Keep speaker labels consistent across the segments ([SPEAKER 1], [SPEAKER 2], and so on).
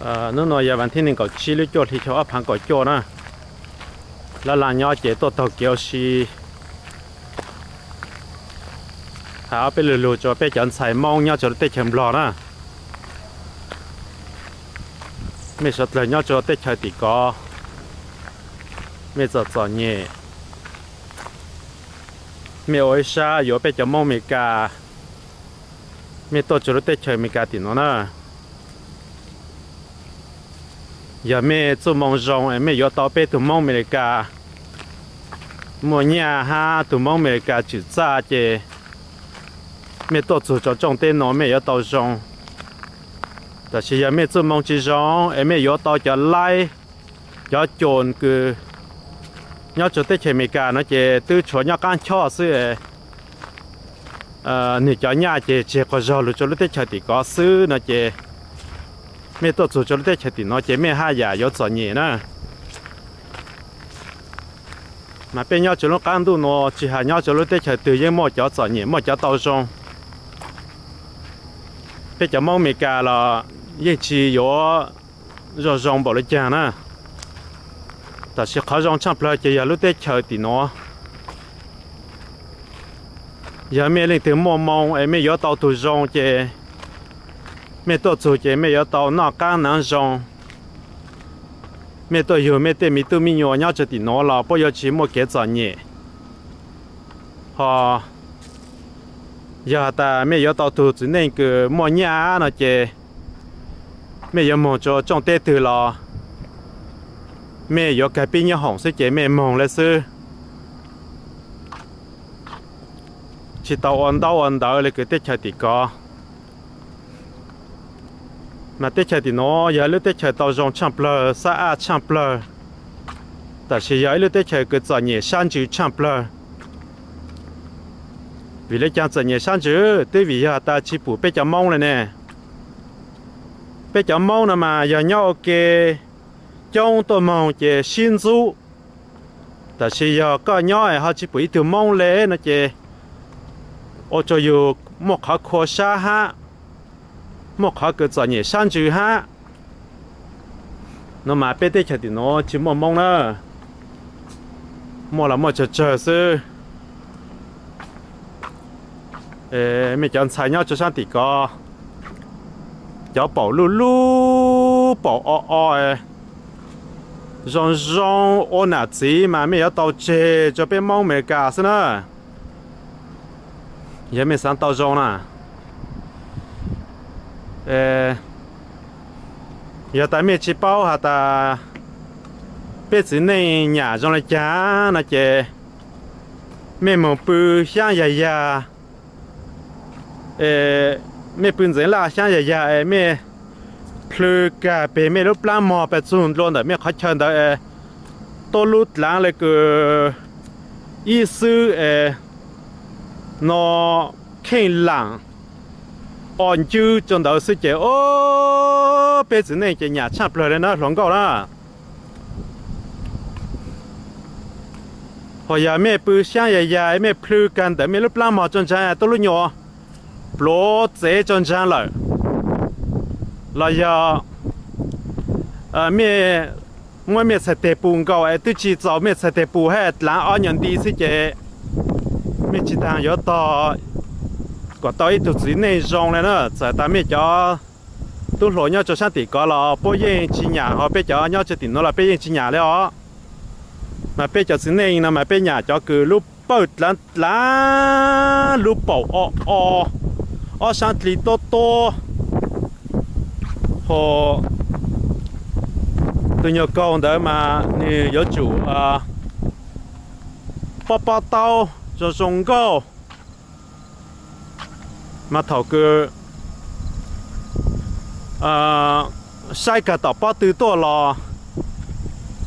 [SPEAKER 1] Ờ, nó nói giờ bạn thiên nên có chi lý cho thì cho áp hàng có cho nè là là nhỏ chế tổ tổ kiểu xì. Hả bây lù lù cho bây chọn xài mong nhau cho tết chầm lò nè mấy sợ lời nhau cho tết chơi thì có. Mấy sợ giờ nhẹ. Mấy ôi xa, yếu bây chọn mong mấy cả mấy tổ cho tết chơi mấy cả thì nó nè giờ mẹ cho mong rong em mẹ yo tao bé tụi mong mẹ cả mua nhà ha tụi mong mẹ cả chữ cha chè mẹ tổ chủ cho trong tên nó mẹ yo tao rong แต่ชียเมจุมองจีร้องเอเมยอต่อจะไล่ยอโจนคือยอจุดเตชเมกาเนาะเจตื้อชวนยอการช่อซื้อเอ่อนี่จะญาเจเจก็รอหรือจะลุเตชติก็ซื้อเนาะเจ mẹ tôi chủ cho nó chết thì nó chế mẹ hai giờ có cho nhẹ nè mà bên nhau cho nó cán đủ nó chỉ hai nhau cho nó chết từ những mua cho cho nhẹ mua cho tao xong bây giờ mong mẹ cả là yên chỉ yếu rồi rong bỏ lại chả nè ta sẽ khó rong chăm lại chỉ giờ lúc tết chơi thì nó giờ mẹ lên từ mong mong em mẹ yếu tao từ rong chơi mẹ tôi chủ chế mẹ ở tàu nọ cá nắng rong. Mẹ tôi hiểu mẹ tôi mi tôi mi nhỏ nhau cho thì nó là bây giờ chỉ một cái giờ nhẹ. Họ, giờ ta mẹ ở tàu tu chỉ nên cứ mua nhà nó chế mẹ ở mua cho trong tết từ là mẹ ở cái bên nhà hỏng sẽ chế mẹ mong là sư. Chỉ tàu ăn tàu ăn tàu là cứ tết chơi thì có mà tết chơi thì nó giờ lúc tết chơi tàu dòng champler lơ sa a champ ta tại giờ lúc tết chơi cái giờ nhẹ sang chữ champler. Vì lấy chăng giờ nhẹ sang chữ tới vì giờ ta chỉ phụ bé cho mong rồi nè bé cho mong là mà giờ nhau cái trong tôi mong cái xin du tại vì giờ có nhau ấy họ chỉ phụ từ mong lẽ nó chơi ô cho dù một khó khó xa ha một nó mà bé tết thì nó chỉ mong mong nữa một là một chờ chờ sư ê mình chọn xài nhau cho sang thì có cháu bảo lu lu bảo o o ê rong rong ô nà mà mình ở tàu chè cho bé mong mẹ cả xin nữa giờ mình sang tàu rong nè ờ giờ tại mẹ chỉ bao hả ta biết gì này nhà trong là cha nó chè mẹ một bự sang già già ờ mẹ bự gì là sang già già mẹ plư cả bề mẹ lúc làm mò bè xuống luôn đó mẹ khó chân đó ờ tôi lúc làm lại cái ý sư ờ nó khen lặng on chú trong đầu sư chế ô bây giờ này cái nhà chạp rồi đấy nó lòng cầu đó. Hồi giờ mẹ bự sáng giờ giờ mẹ plu cần để mẹ lúc làm mà trong trang tôi lúc nhỏ bố dễ trong trang rồi là giờ à mẹ, mỗi mẹ sẽ tế bùn cầu ấy tôi chỉ cho mẹ sẽ tế bù hết là ở nhận đi sư chế mẹ chỉ đang nhớ tới có tới tụi gì này rong này nữa giờ ta mới cho tôi lỗi nhau cho sang tỷ có là bây giờ chỉ nhà, họ bây giờ nhau cho tiền nó là bây giờ chỉ nhà đấy họ mà bây giờ chỉ này là mà bây nhà cho cứ lúc bớt lá lá, lúc bảo o o o sang tỷ to to họ tôi nhớ câu đấy mà như giáo chủ à bao bao tao cho rong câu mà thầu cứ à sai cả tỏ bao từ to lò,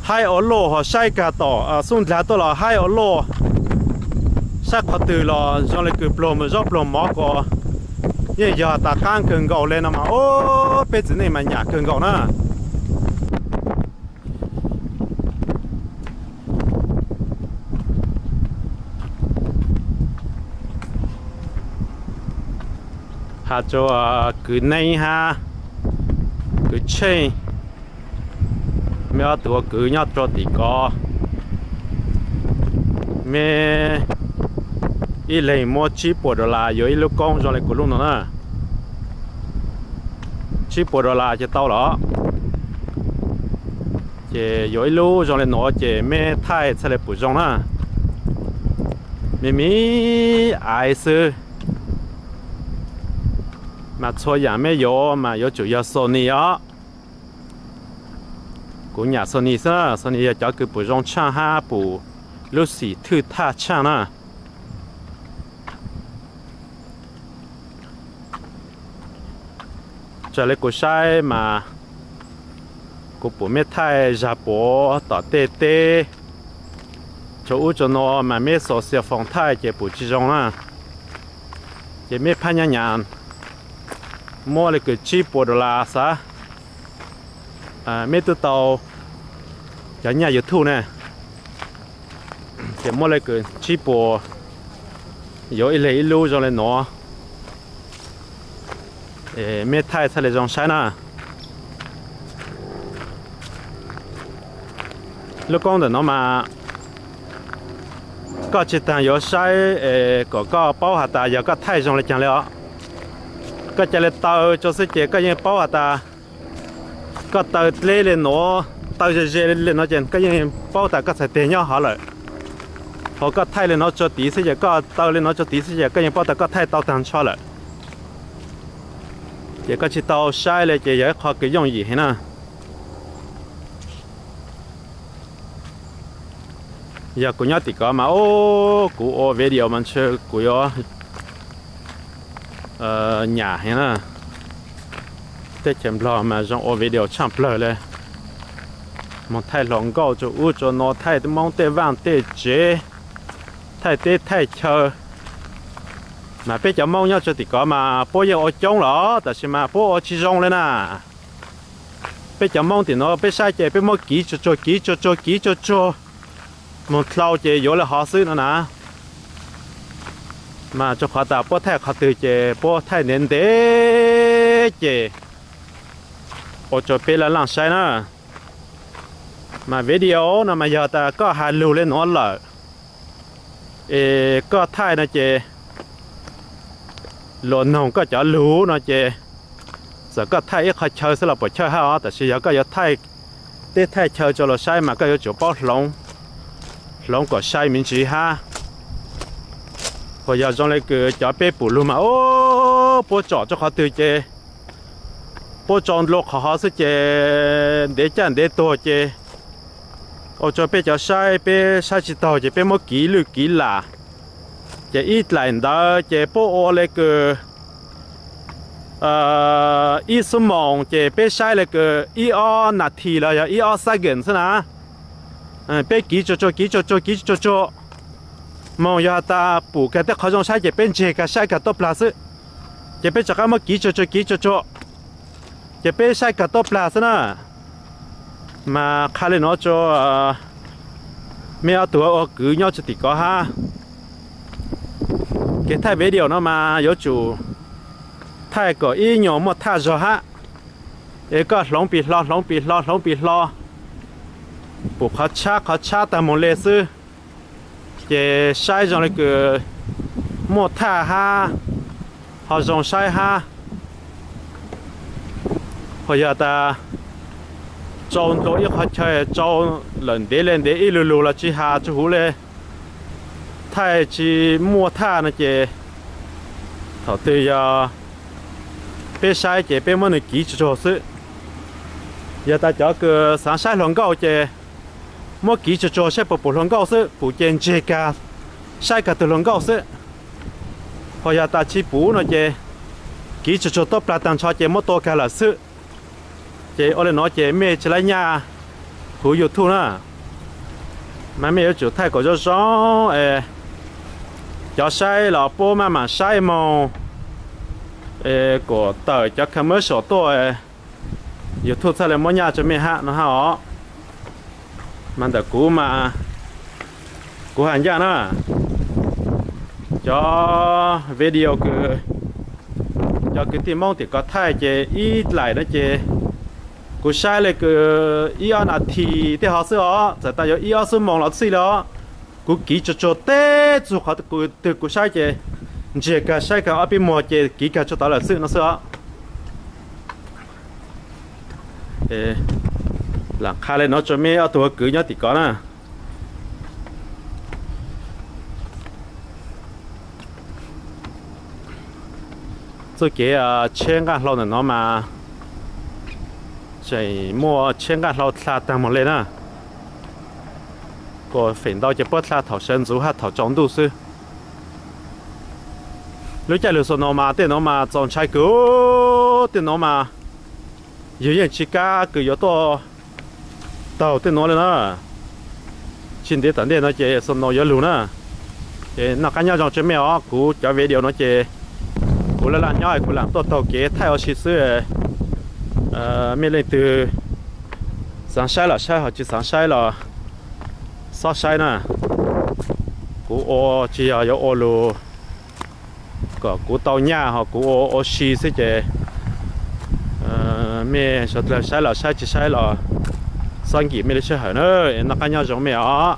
[SPEAKER 1] hai ở lô họ sai cả tỏ à ra giá to lò, hai ở lô sai khó từ lò, do lại cứ plom mà do plom mỏ có như giờ ta căng cường gạo lên mà. Ô bây giờ này mà nhà cường gạo nữa ha cho à, cứ nay ha, cứ chơi mẹ tuổi cứ nhát cho tí có. Mẹ ít lấy mua chip bộ đồ là rồi lúc con cho lại của luôn nữa chip bộ đồ là chỉ tao đó. Chỉ rồi lúc cho lại nó chỉ mẹ thay sẽ lại bù trong nữa mẹ mi ai sư mà cho nhà mẹ yo mà yo chủ yếu Sony á của nhà Sony sa Sony cho cứ bù rong cha ha bù lúc xì thư tha cha na, cho lấy của sai mà của bố mẹ thay ra bố tỏ tê tê cho u cho nó mà mẹ sổ xe phòng thay chế bố chi rong à chế mẹ phá nhà nhà mua là cái chi bộ đồ là sa. À mấy tụ tàu. Nhà nhà dự thu nè. Thì mua là cái chi bộ yếu ít lấy lưu cho lên nó. Ê mấy thay thay là dòng sai nè. Lúc con nó mà có chỉ tàn yếu sai, ê, có có bao hạt tài yếu có thay dòng lại chẳng lẽ có chỉ là tàu cho sự chế cái gì bảo à ta? Có tàu lên lên nó tàu giờ giờ lên nó chẳng cái gì bảo ta, cái thể tiền nhau hả lợi? Họ cái thay lên nó cho tí sự chế có tàu lên nó cho tí sự chế. Có ta, cái thay tàu thằng cho lợi. Chỉ có chỉ tàu sai là chỉ giờ họ cái dùng gì hết nè giờ cũng nhớ thì mà. Ô cụ ô video mình chơi cụ nhà thế nè tết chém lo mà trong ô video chăm lờ lên một thay lòng gạo cho u cho nó thay thì mong tê vàng tê chế. Thay tê thay chờ. Mà bây giờ mong nhau cho thì có mà bố giờ ở trong đó tại sao mà bố ở chỉ trong lên à. Bây giờ mong thì nó bây sai chế bây mong kỹ cho cho kỹ cho cho kỹ cho cho một lâu chế vô là họ xứ nữa nè mà cho khó ta bó thay khó từ chế bó thay nền đế chế ô, cho bê là lăng sai nữa mà video nó mà giờ ta có hà lưu lên nó lợ. Ê, có thay nó chế lộn nồng có chả lưu nó chế giờ có thay ít khó chơi sẽ là bỏ chơi ha แต่是 giờ có giờ thay tê thay chơi cho nó sai mà có giờ chỗ bó lông. Lông có sai mình chỉ ha hồi giờ trong này cứ chả bé bù luôn mà. Ô bố chọn cho họ từ chế, bố chọn lộc họ sẽ chế, để chân để to chế, ô cho bé chả sai bé sai chỉ tàu chế, bé mất kỹ lư kỹ là. Chế ít lại đó chế bố ô lại cái ờ ít số mong chế bé sai lại cái ít o nát thì là ít o sai gần thế nào ờ, bé kỹ cho cho kỹ cho cho kỹ cho cho mong ya ta bù cái đó khó trong sai chỉ bên chỉ cái sai cái top plus chỉ bé chắc mà kỹ cho cho kỹ cho cho chỉ bé sai cái top plus nè mà khai lên nó cho mấy tuổi ở cứ nhau cho thì có ha cái thay điều nó mà có chủ thay có ý nhỏ một thay rồi ha ấy có lông bị lo lông bị lo lông bị lo bù khó cha khó cha ta một lệ sư chế sai rồi cái một thả ha họ dùng sai ha. Họ giờ ta trồng đồ ít họ chơi trồng lần để lần để ít lù lù là chỉ hà chú hú lên thay chỉ mua thả nó chế thọ từ giờ bé sai chế bé mua nó kỹ cho sự giờ ta cho cái sáng sai lòng cao chế mỗi kỹ cho cho sẽ bộ bộ lòng gạo sự bộ chân chế ca sai cả từ lòng gạo sự hồi giờ ta chỉ bù nó chỉ kỹ cho cho tốt là tăng cho chỉ mỗi to cả là sự chỉ ở đây nó chỉ mẹ chỉ lại nhà hữu dụng thu nữa mà mẹ ở chỗ thay có cho gió ê cho sai là bố mà mà sai mò ê của tờ cho commercial tôi yêu thu thay là mỗi nhà cho mẹ hạ nó hả mà đã cú mà cú hàng gia nó cho video cứ cho cái tìm mong thì có thay chế ít lại đó chế cú sai là cứ ý ăn à thì để họ sửa giờ ta có ý anh sửa mong là xí đó. Cú kỹ cho cho té chú họ cú từ cú sai chế chế cả sai cả ở bên mua chế kỹ cả cho ta là sửa nó sửa 诶。Là khai lên nó cho mấy ở tuổi cứ nhớ thì có nè tôi kể à trên cái lâu này nó mà chạy mua trên cái lâu xa tăng một lên à có phiền đau chỉ bớt xa thảo sinh dù hạt thảo trọng đủ sư. Lúc chạy lượt nó mà tiền nó mà chọn trái cứu tiền nó mà yếu nhân chỉ cả cứ yếu to tàu tên nó lên đó, xin để tận đây nó chơi, xong nó gió luôn à chỉ nó cá nhau trong chơi mèo cú trở về điều nó chơi, cú là làm nhau cú làm tốt tàu kế thay ở xịt xưa ờ mấy lên từ sáng sai là sai họ chỉ sáng sai là sao sai nè cú ô chỉ ở chỗ ô lù có cú tàu nhà họ cú ô ô xí xí chỉ ờ mẹ sợ là sai là sai chỉ sai là sang kỳ mẹ lấy chơi hở nữa nó cá nhau giống mẹ ó